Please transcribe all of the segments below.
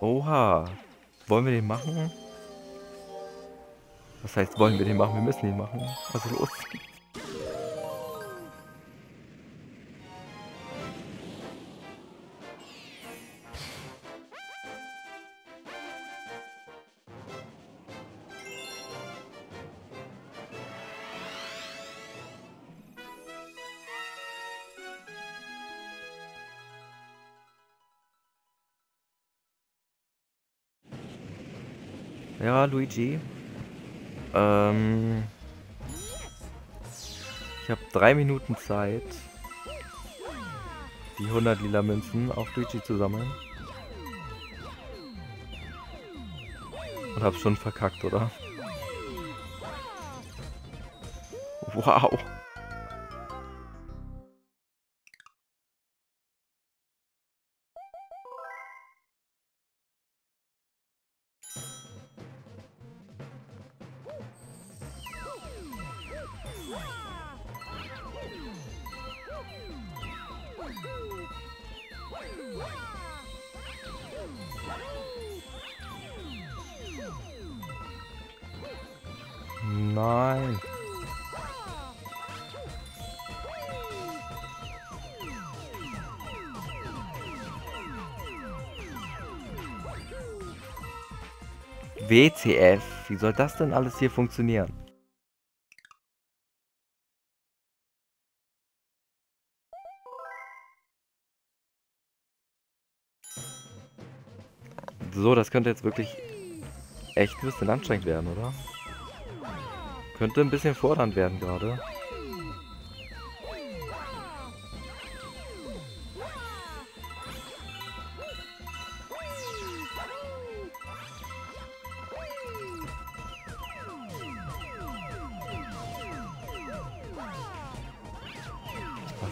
Oha. Wollen wir den machen? Was heißt, wollen wir den machen? Wir müssen ihn machen. Also los. Ja, Luigi. Ähm, ich habe drei Minuten Zeit, die 100 lila Münzen auf Luigi zu sammeln. Und hab's schon verkackt, oder? Wow. Nein. WTF, wie soll das denn alles hier funktionieren? So, das könnte jetzt wirklich echt ein bisschen anstrengend werden, oder? Könnte ein bisschen fordernd werden gerade.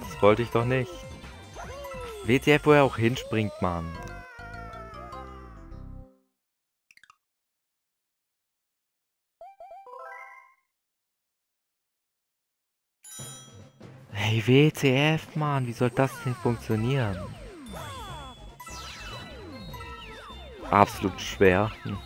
Das wollte ich doch nicht. WTF, wo er auch hinspringt, Mann. Hey, WTF, Mann, wie soll das denn funktionieren? Absolut schwer. Hm.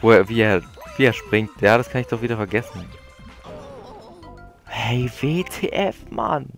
Wo er, wie er, wie er springt. Ja, das kann ich doch wieder vergessen. Hey, WTF, Mann.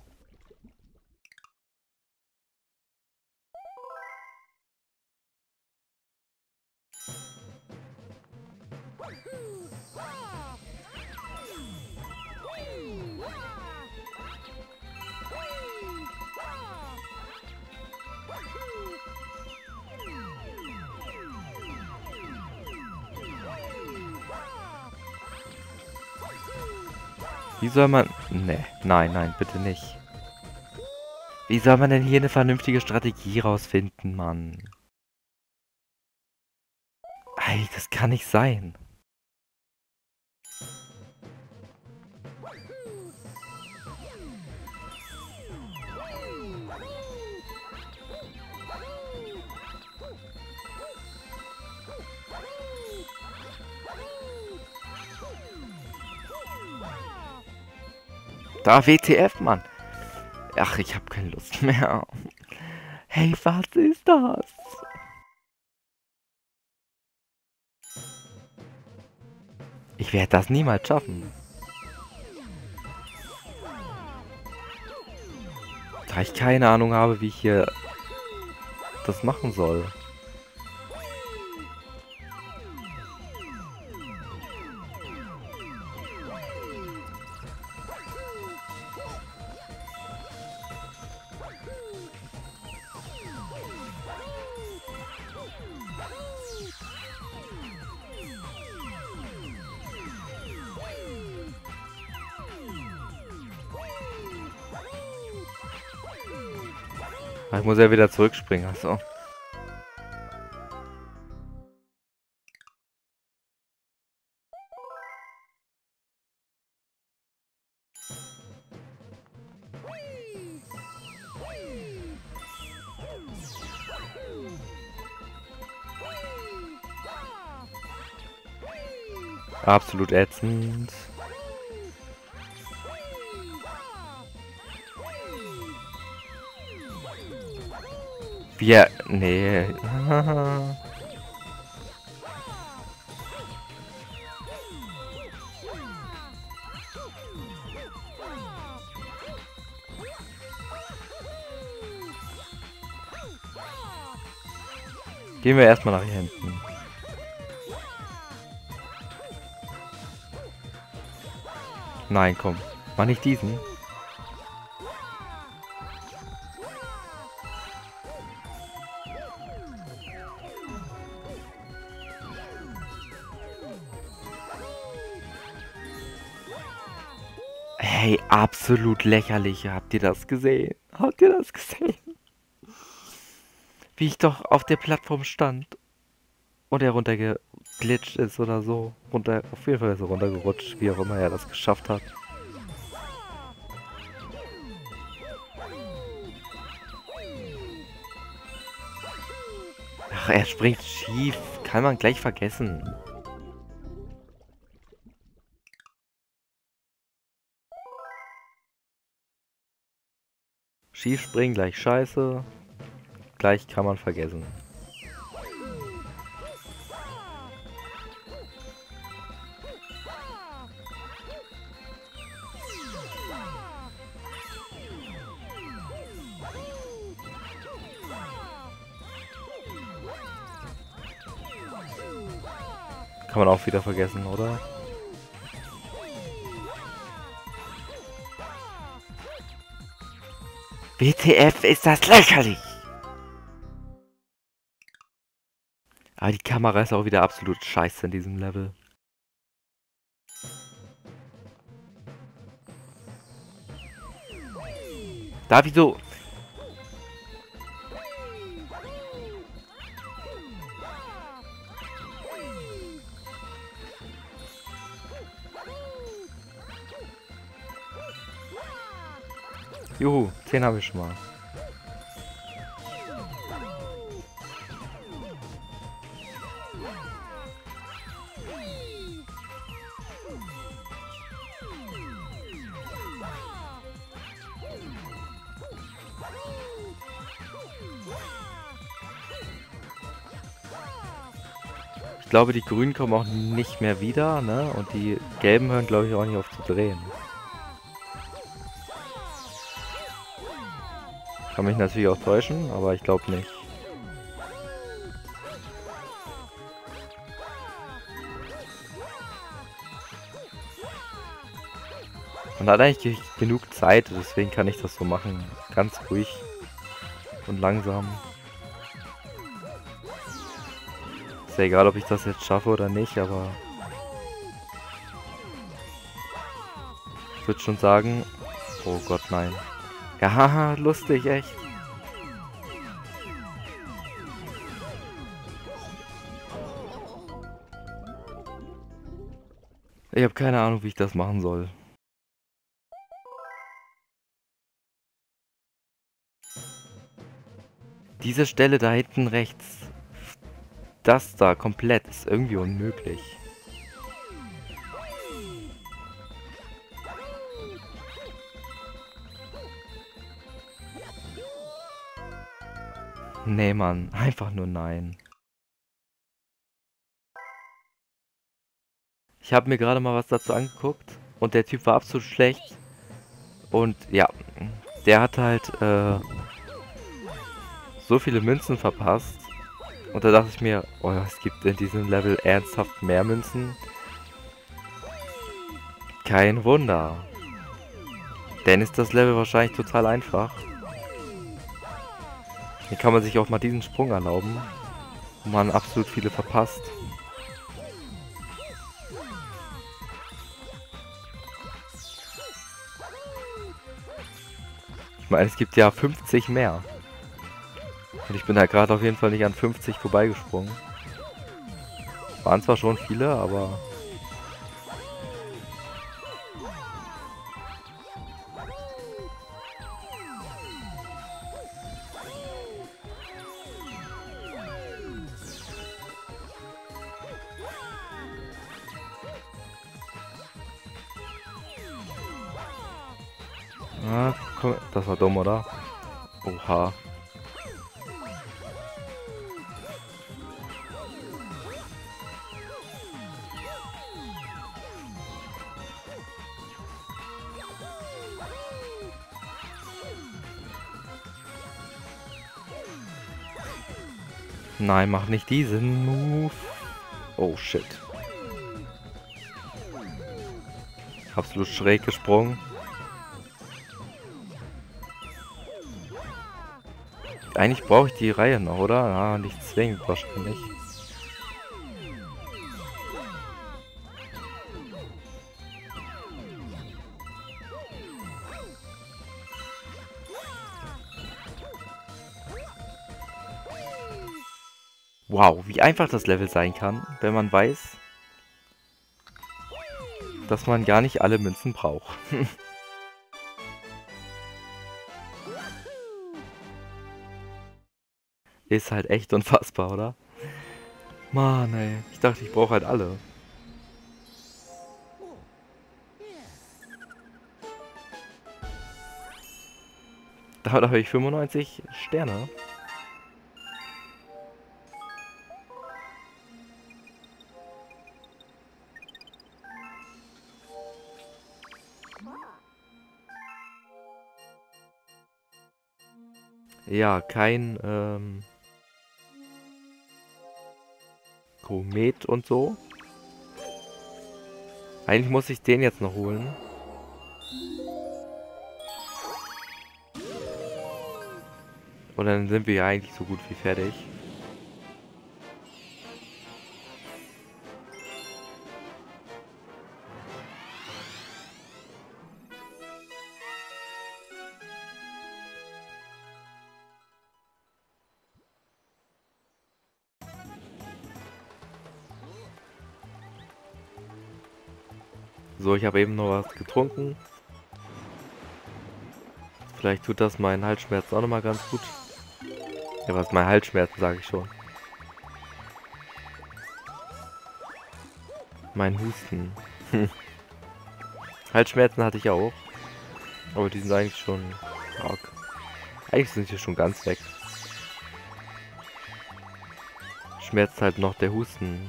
Wie soll man... Ne, nein, nein, bitte nicht. Wie soll man denn hier eine vernünftige Strategie rausfinden, Mann? Ey, das kann nicht sein. Da, WTF, Mann. Ach, ich habe keine Lust mehr. Hey, was ist das? Ich werde das niemals schaffen. Da ich keine Ahnung habe, wie ich hier das machen soll. Ich muss ja wieder zurückspringen, achso. Absolut ätzend. Wir... Nee. Gehen wir erstmal nach hier hinten. Nein, komm. Mach nicht diesen. Hey, absolut lächerlich. Habt ihr das gesehen? Habt ihr das gesehen? Wie ich doch auf der Plattform stand und er runtergeglitscht ist oder so. Runter, auf jeden Fall ist er runtergerutscht, wie auch immer er das geschafft hat. Ach, er springt schief. Kann man gleich vergessen. Schief springen gleich scheiße. Gleich kann man vergessen. Kann man auch wieder vergessen, oder? WTF ist das lächerlich! Aber die Kamera ist auch wieder absolut scheiße in diesem Level. Da wieso? Juhu, 10 habe ich schon mal. Ich glaube, die Grünen kommen auch nicht mehr wieder, ne? Und die Gelben hören, glaube ich, auch nicht auf zu drehen. Kann mich natürlich auch täuschen, aber ich glaube nicht. Man hat eigentlich genug Zeit, deswegen kann ich das so machen. Ganz ruhig und langsam. Ist ja egal, ob ich das jetzt schaffe oder nicht, aber... Ich würde schon sagen... Oh Gott, nein. Ja, lustig, echt. Ich habe keine Ahnung, wie ich das machen soll. Diese Stelle da hinten rechts. Das da komplett ist irgendwie unmöglich. Nee, Mann. Einfach nur nein. Ich habe mir gerade mal was dazu angeguckt und der Typ war absolut schlecht. Und ja, der hat halt äh, so viele Münzen verpasst. Und da dachte ich mir, oh, es gibt in diesem Level ernsthaft mehr Münzen. Kein Wunder. Denn ist das Level wahrscheinlich total einfach. Hier kann man sich auch mal diesen Sprung erlauben. Wo man absolut viele verpasst. Ich meine, es gibt ja 50 mehr. Und ich bin da gerade auf jeden Fall nicht an 50 vorbeigesprungen. Waren zwar schon viele, aber Ah, das war dumm, oder? Oha. Nein, mach nicht diesen Move. Oh shit. Absolut schräg gesprungen. Eigentlich brauche ich die Reihe noch, oder? Ah, nicht zwingend wahrscheinlich. Wow, wie einfach das Level sein kann, wenn man weiß, dass man gar nicht alle Münzen braucht. Ist halt echt unfassbar, oder? Mann, ey. Ich dachte, ich brauche halt alle. Da habe ich 95 Sterne. Ja, kein ähm, Komet und so. Eigentlich muss ich den jetzt noch holen. Und dann sind wir ja eigentlich so gut wie fertig. So, ich habe eben noch was getrunken. Vielleicht tut das meinen Halsschmerzen auch noch mal ganz gut. Ja, was mein Halsschmerzen, sage ich schon. Mein Husten. Halsschmerzen hatte ich auch. Aber die sind eigentlich schon arg. Eigentlich sind sie schon ganz weg. Schmerzt halt noch der Husten.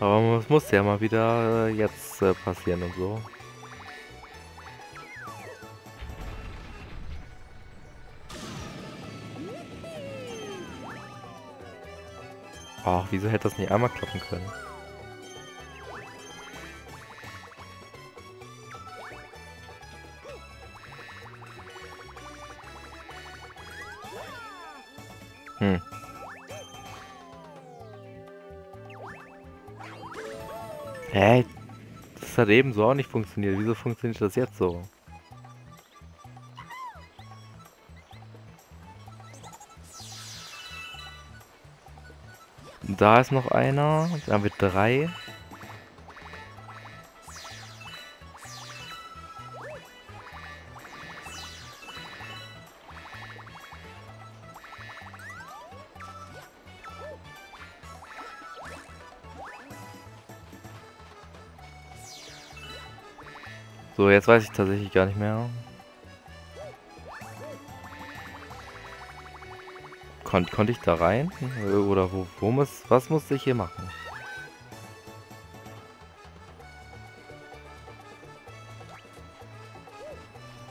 Aber es muss ja mal wieder äh, jetzt äh, passieren und so. Ach, wieso hätte das nicht einmal klappen können? Das hat eben so auch nicht funktioniert. Wieso funktioniert das jetzt so? Da ist noch einer. Da haben wir drei. So, jetzt weiß ich tatsächlich gar nicht mehr. Kon konnte ich da rein? Oder wo, wo muss, was musste ich hier machen?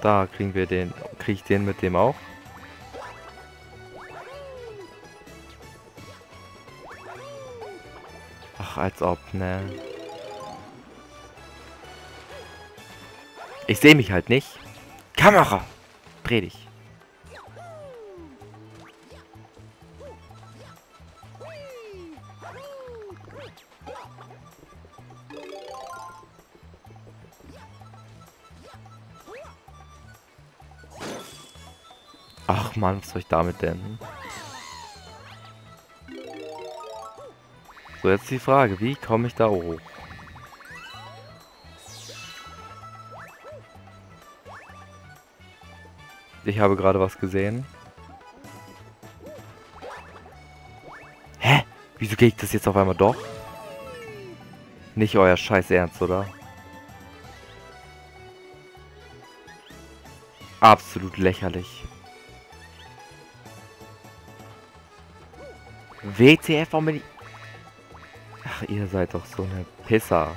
Da kriegen wir den, kriege ich den mit dem auch? Ach, als ob, ne. Ich sehe mich halt nicht. Kamera! Dreh dich. Ach man, was soll ich damit denn? So, jetzt die Frage, wie komme ich da hoch? Ich habe gerade was gesehen. Hä? Wieso gehe ich das jetzt auf einmal doch? Nicht euer scheiß Ernst, oder? Absolut lächerlich. WTF, warum bin ich... Ach, ihr seid doch so eine Pisser.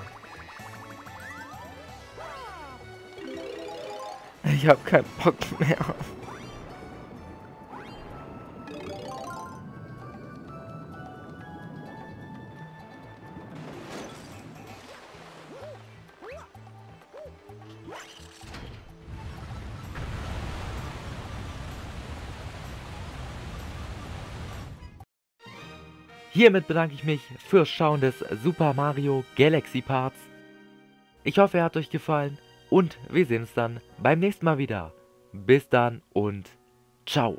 Ich hab keinen Bock mehr. Hiermit bedanke ich mich fürs Schauen des Super Mario Galaxy Parts. Ich hoffe, er hat euch gefallen und wir sehen uns dann beim nächsten Mal wieder. Bis dann und ciao.